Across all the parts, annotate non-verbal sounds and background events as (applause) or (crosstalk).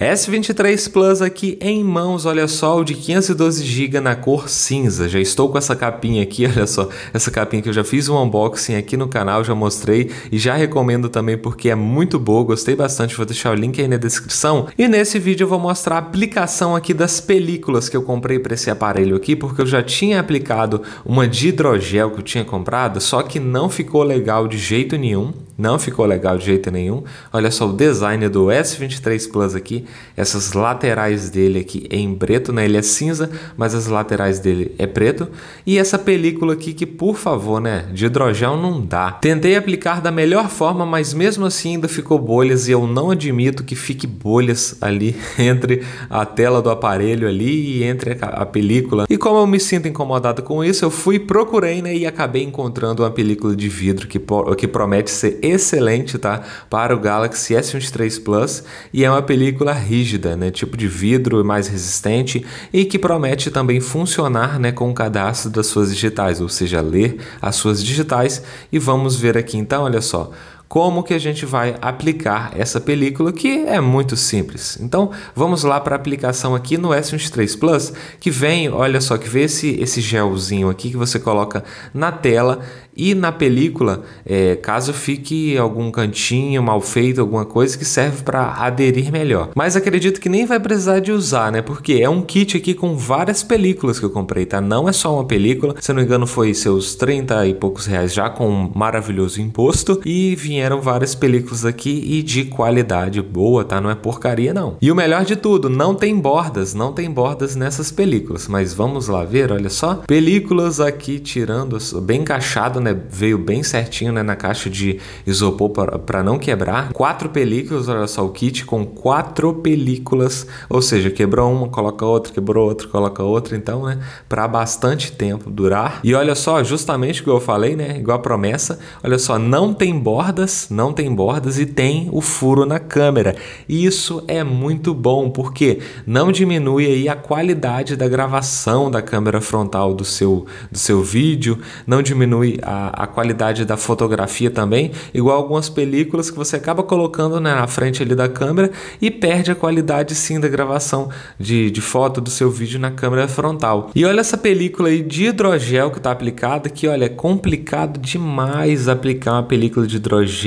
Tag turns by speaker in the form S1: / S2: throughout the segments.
S1: S23 Plus aqui em mãos, olha só, o de 512GB na cor cinza. Já estou com essa capinha aqui, (laughs) olha só, essa capinha que eu já fiz um unboxing aqui no canal, já mostrei e já recomendo também porque é muito boa, gostei bastante, vou deixar o link aí na descrição. E nesse vídeo eu vou mostrar a aplicação aqui das películas que eu comprei para esse aparelho aqui, porque eu já tinha aplicado uma de hidrogel que eu tinha comprado, só que não ficou legal de jeito nenhum, não ficou legal de jeito nenhum. Olha só o design do S23 Plus aqui, essas laterais dele aqui em preto, né? Ele é cinza, mas as laterais dele é preto. E essa película aqui que, por favor, né? De hidrogel não dá. Tentei aplicar da melhor forma, mas mesmo assim ainda ficou bolhas e eu não admito que fique bolhas ali (laughs) entre a tela do aparelho ali e entre a, película. E como eu me sinto incomodado com isso, eu fui procurei, né? E acabei encontrando uma película de vidro que, que promete ser excelente, tá? Para o Galaxy S23 Plus e é uma película rígida, né? Tipo de vidro mais resistente e que promete também funcionar, né? Com o cadastro das suas digitais, ou seja, ler as suas digitais. E vamos ver aqui então, olha só como que a gente vai aplicar essa película, que é muito simples. Então, vamos lá para a aplicação aqui no S23 Plus, que vem, olha só, que vê esse, esse gelzinho aqui que você coloca na tela e na película, é, caso fique algum cantinho mal feito, alguma coisa que serve para aderir melhor. Mas acredito que nem vai precisar de usar, né? Porque é um kit aqui com várias películas que eu comprei, tá? Não é só uma película, se não me engano foi seus 30 e poucos reais já com um maravilhoso imposto e vieram várias películas aqui e de qualidade boa, tá? Não é porcaria não. E o melhor de tudo, não tem bordas, não tem bordas nessas películas, mas vamos lá ver, olha só. Películas aqui tirando, bem encaixado, né? Veio bem certinho né? na caixa de isopor para não quebrar. Quatro películas, olha só, o kit com quatro películas, ou seja, quebrou uma, coloca outra, quebrou outra, coloca outra, então, né? Para bastante tempo durar. E olha só, justamente o que eu falei, né? Igual a promessa, olha só, não tem bordas, não tem bordas e tem o furo na câmera. Isso é muito bom, porque não diminui aí a qualidade da gravação da câmera frontal do seu, do seu vídeo, não diminui a a, qualidade da fotografia também, igual algumas películas que você acaba colocando né, na frente ali da câmera e perde a qualidade sim da gravação de, de foto do seu vídeo na câmera frontal. E olha essa película aí de hidrogel que está aplicada, que olha, é complicado demais aplicar uma película de hidrogel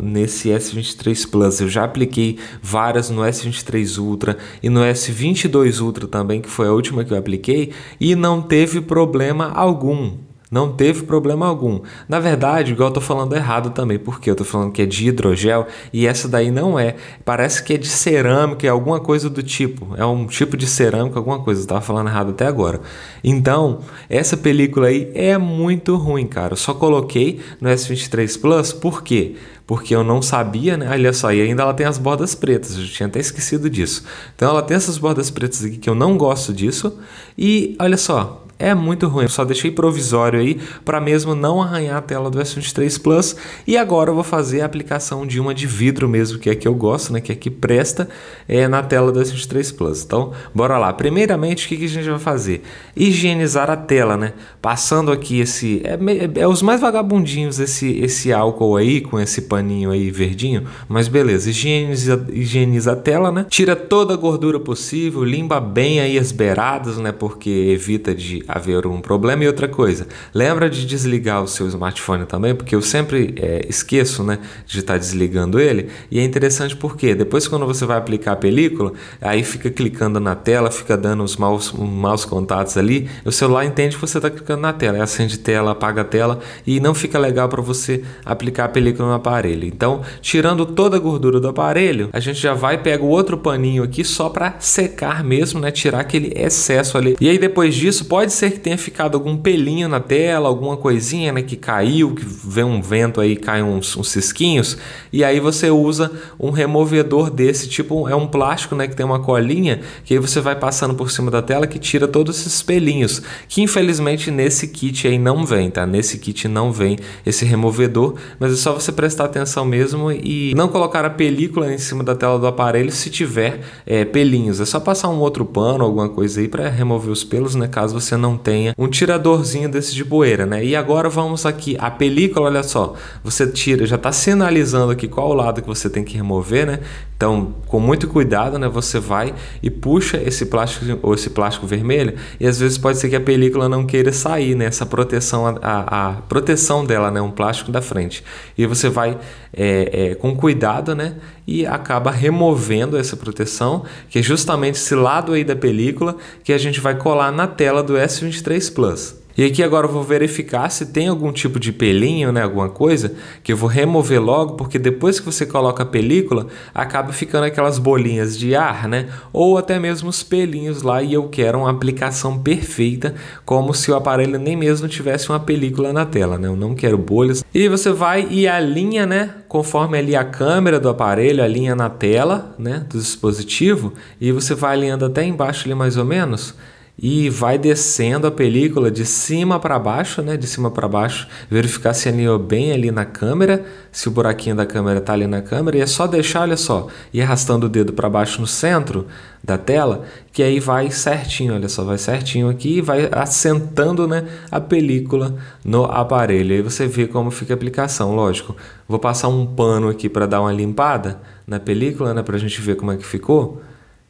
S1: nesse S23 Plus. Eu já apliquei várias no S23 Ultra e no S22 Ultra também, que foi a última que eu apliquei, e não teve problema algum. Não teve problema algum. Na verdade, igual eu tô falando errado também, porque eu tô falando que é de hidrogel e essa daí não é. Parece que é de cerâmica, é alguma coisa do tipo. É um tipo de cerâmica, alguma coisa. Eu tava falando errado até agora. Então, essa película aí é muito ruim, cara. Eu só coloquei no S23 Plus, por quê? Porque eu não sabia, né? Olha só, e ainda ela tem as bordas pretas, eu tinha até esquecido disso. Então ela tem essas bordas pretas aqui que eu não gosto disso. E olha só, é muito ruim. Eu só deixei provisório aí para mesmo não arranhar a tela do S23 Plus. E agora eu vou fazer a aplicação de uma de vidro mesmo, que é que eu gosto, né? Que é que presta é, na tela do S23 Plus. Então, bora lá. Primeiramente, o que, que a gente vai fazer? Higienizar a tela, né? Passando aqui esse. É, é, é os mais vagabundinhos esse, esse álcool aí, com esse paninho aí verdinho. Mas beleza, higieniza, higieniza a tela, né? Tira toda a gordura possível, limpa bem aí as beiradas, né? Porque evita de haver um problema. E outra coisa, lembra de desligar o seu smartphone também, porque eu sempre é, esqueço né, de estar desligando ele. E é interessante porque depois, quando você vai aplicar a película, aí fica clicando na tela, fica dando os maus, maus contatos ali. O celular entende que você está clicando na tela, acende tela, apaga a tela e não fica legal para você aplicar a película no aparelho. Então, tirando toda a gordura do aparelho, a gente já vai pega o outro paninho aqui só para secar mesmo, né? Tirar aquele excesso ali. E aí depois disso pode ser que tenha ficado algum pelinho na tela, alguma coisinha né, que caiu, que vem um vento aí, cai uns, uns cisquinhos, e aí você usa um removedor desse, tipo é um plástico né, que tem uma colinha, que aí você vai passando por cima da tela que tira todos esses pelinhos, que infelizmente nesse kit aí não vem, tá? Nesse kit não vem esse removedor, mas é só você prestar atenção mesmo e não colocar a película em cima da tela do aparelho se tiver é, pelinhos. É só passar um outro pano, alguma coisa aí para remover os pelos, né? Caso você não não tenha um tiradorzinho desse de poeira, né? E agora vamos aqui, a película, olha só, você tira, já está sinalizando aqui qual o lado que você tem que remover, né? Então, com muito cuidado, né, você vai e puxa esse plástico ou esse plástico vermelho e às vezes pode ser que a película não queira sair, né? Essa proteção, a, a, a proteção dela, né? Um plástico da frente. E você vai é, é, com cuidado, né? E acaba removendo essa proteção, que é justamente esse lado aí da película que a gente vai colar na tela do S23 Plus. E aqui agora eu vou verificar se tem algum tipo de pelinho, né, alguma coisa, que eu vou remover logo, porque depois que você coloca a película, acaba ficando aquelas bolinhas de ar, né, ou até mesmo os pelinhos lá e eu quero uma aplicação perfeita, como se o aparelho nem mesmo tivesse uma película na tela, né, eu não quero bolhas. E você vai e alinha, né, conforme ali a câmera do aparelho alinha na tela, né, do dispositivo, e você vai alinhando até embaixo ali mais ou menos, e vai descendo a película de cima para baixo, né? De cima para baixo, verificar se alinhou bem ali na câmera, se o buraquinho da câmera está ali na câmera, e é só deixar, olha só, e arrastando o dedo para baixo no centro da tela, que aí vai certinho, olha só, vai certinho aqui e vai assentando, né, a película no aparelho. Aí você vê como fica a aplicação, lógico. Vou passar um pano aqui para dar uma limpada na película, né, para a gente ver como é que ficou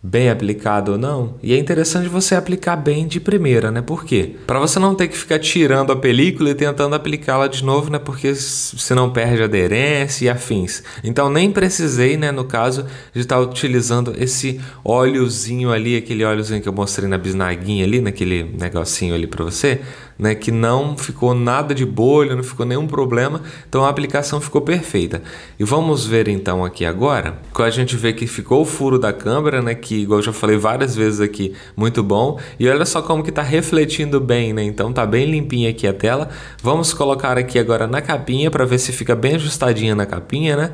S1: bem aplicado ou não. E é interessante você aplicar bem de primeira, né? Por quê? Para você não ter que ficar tirando a película e tentando aplicá-la de novo, né? Porque você não perde aderência e afins. Então nem precisei, né, no caso, de estar utilizando esse óleozinho ali, aquele óleozinho que eu mostrei na bisnaguinha ali, naquele negocinho ali para você né, que não ficou nada de bolha, não ficou nenhum problema, então a aplicação ficou perfeita. E vamos ver então aqui agora, que a gente vê que ficou o furo da câmera, né, que igual eu já falei várias vezes aqui, muito bom. E olha só como que está refletindo bem, né? Então tá bem limpinha aqui a tela. Vamos colocar aqui agora na capinha para ver se fica bem ajustadinha na capinha, né?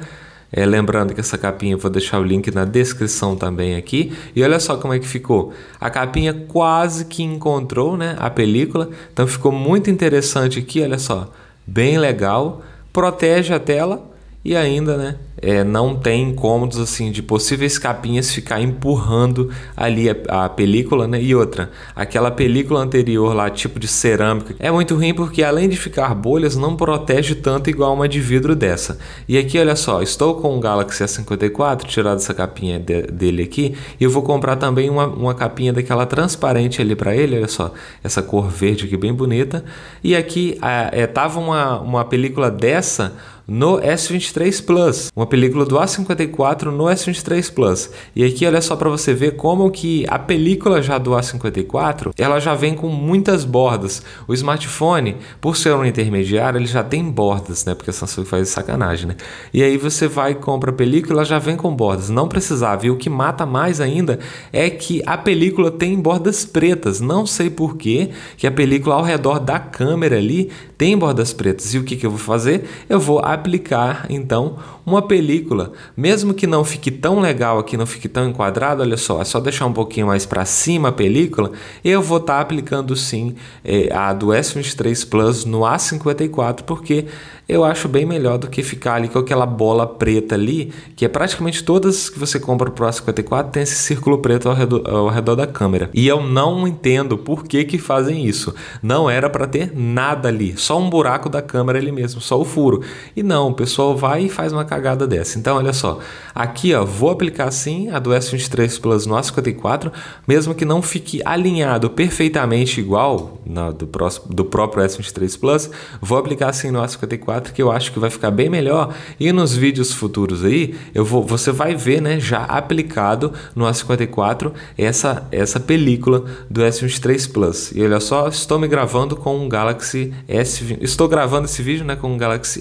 S1: É, lembrando que essa capinha eu vou deixar o link na descrição também aqui. E olha só como é que ficou. A capinha quase que encontrou né, a película. Então ficou muito interessante aqui, olha só. Bem legal. Protege a tela e ainda né, é, não tem incômodos assim de possíveis capinhas ficar empurrando ali a, a, película, né? E outra, aquela película anterior lá, tipo de cerâmica, é muito ruim porque além de ficar bolhas, não protege tanto igual uma de vidro dessa. E aqui, olha só, estou com o Galaxy S54, tirado essa capinha de, dele aqui, e eu vou comprar também uma, uma capinha daquela transparente ali para ele, olha só, essa cor verde aqui bem bonita. E aqui é, tava uma, uma película dessa no S23 Plus, uma película do A54 no S23 Plus. E aqui olha só para você ver como que a película já do A54, ela já vem com muitas bordas. O smartphone, por ser um intermediário, ele já tem bordas, né? Porque a Samsung faz sacanagem, né? E aí você vai compra a película, já vem com bordas. Não precisava. E o que mata mais ainda é que a película tem bordas pretas. Não sei por que que a película ao redor da câmera ali tem bordas pretas. E o que, que eu vou fazer? Eu vou aplicar então uma película, mesmo que não fique tão legal aqui, não fique tão enquadrado, olha só, é só deixar um pouquinho mais para cima a película, eu vou estar tá aplicando sim é, a do S23 Plus no A54, porque eu acho bem melhor do que ficar ali com aquela bola preta ali, que é praticamente todas que você compra pro A54 tem esse círculo preto ao redor, ao redor da câmera. E eu não entendo por que que fazem isso. Não era para ter nada ali, só um buraco da câmera ali mesmo, só o furo. E não, o pessoal vai e faz uma cagada dessa. Então, olha só, aqui ó, vou aplicar sim a do S23 Plus no A54, mesmo que não fique alinhado perfeitamente igual na, do, próximo, do próprio S23 Plus, vou aplicar assim no A54 que eu acho que vai ficar bem melhor. E nos vídeos futuros aí, eu vou, você vai ver, né, já aplicado no A54 essa essa película do S23 Plus. E olha só, estou me gravando com um Galaxy S20, estou gravando esse vídeo, né, com um Galaxy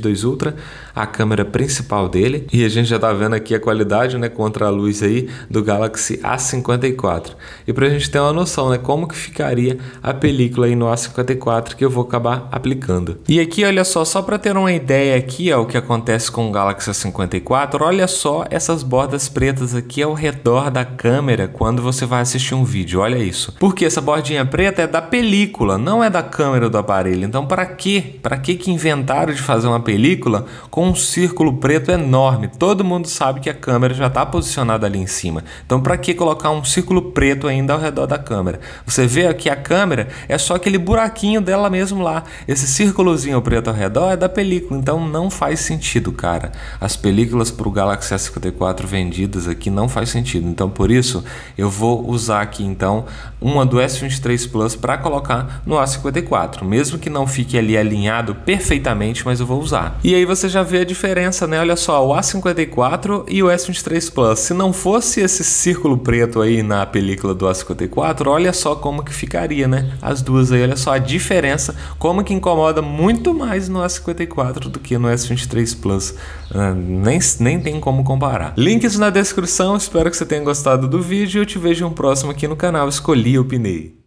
S1: S22 Ultra, a câmera principal dele, e a gente já tá vendo aqui a qualidade, né, contra a luz aí do Galaxy A54. E pra gente ter uma noção, né, como que ficaria a película aí no A54 que eu vou acabar aplicando. E aqui, olha só, só para ter uma ideia aqui, ó, o que acontece com o Galaxy A54, olha só essas bordas pretas aqui ao redor da câmera quando você vai assistir um vídeo, olha isso. Porque essa bordinha preta é da película, não é da câmera do aparelho. Então, para que? Para que que inventaram de fazer uma película com um círculo preto enorme. Todo mundo sabe que a câmera já está posicionada ali em cima. Então, para que colocar um círculo preto ainda ao redor da câmera? Você vê que a câmera é só aquele buraquinho dela mesmo lá. Esse círculozinho preto ao redor é da película, então não faz sentido, cara. As películas para o Galaxy S54 vendidas aqui não faz sentido. Então, por isso, eu vou usar aqui então uma do S23 Plus para colocar no A54, mesmo que não fique ali alinhado perfeitamente, mas eu vou usar. E aí você já vê a diferença, né? Olha só, o A54 e o S23 Plus. Se não fosse esse círculo preto aí na película do A54, olha só como que ficaria, né? As duas aí, olha só a diferença, como que incomoda muito mais no A54 do que no S23 Plus. Uh, nem, nem tem como comparar. Links na descrição, espero que você tenha gostado do vídeo e eu te vejo um próximo aqui no canal Escolhi Opinei.